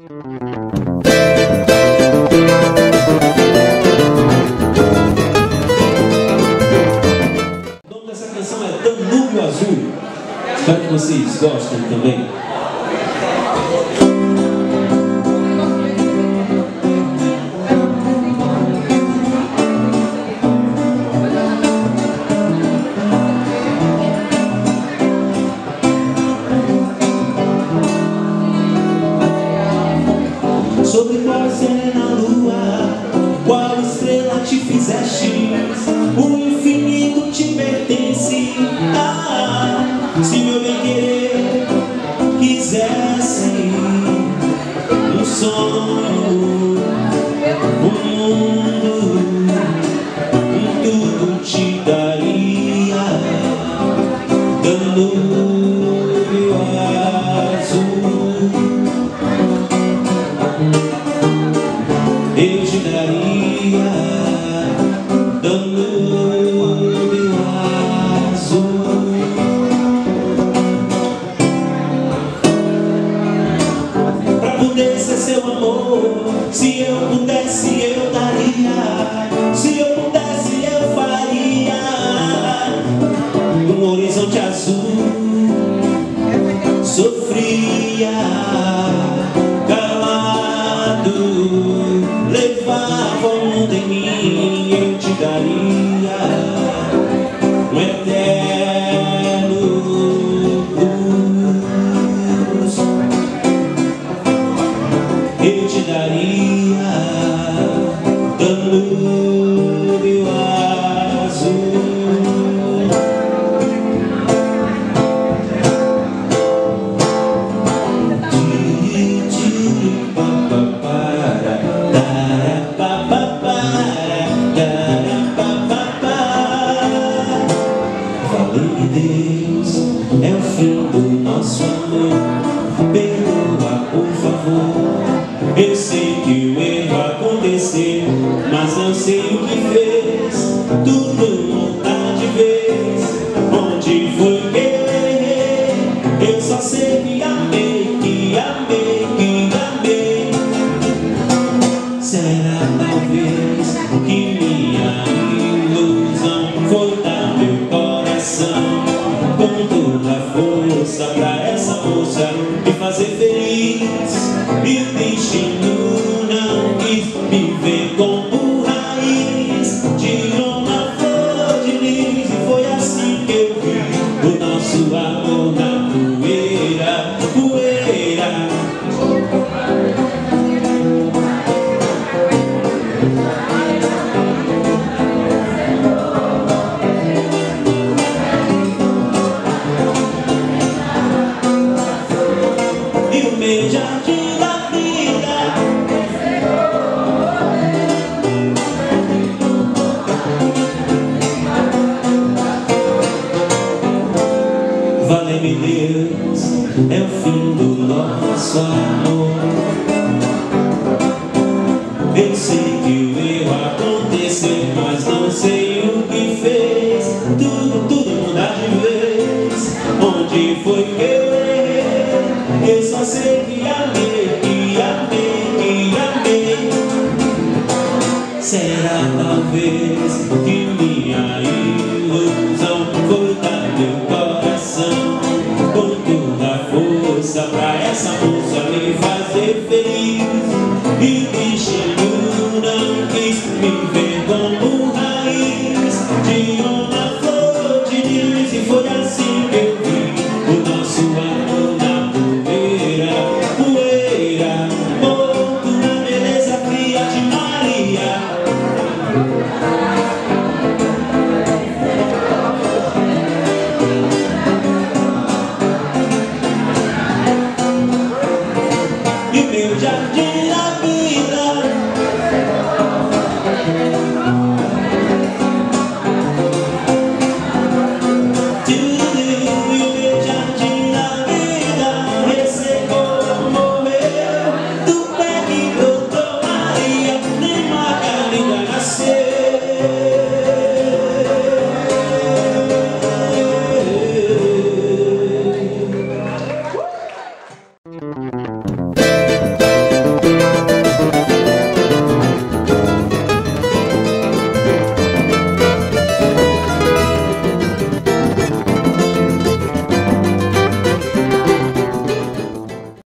O nome dessa canção é Danúbio Azul. Espero que vocês gostem também. Pra poder ser seu amor Se eu pudesse eu daria. Se eu pudesse eu faria. Um horizonte azul Sofria. eterno cruz, eu te daria da. amor, perdoa por favor. Eu sei que o erro aconteceu, mas não sei o que fez. Tudo montar de vez, onde foi que eu errei? Eu só sei que amei. Deus é o fim do nosso amor. Eu sei que o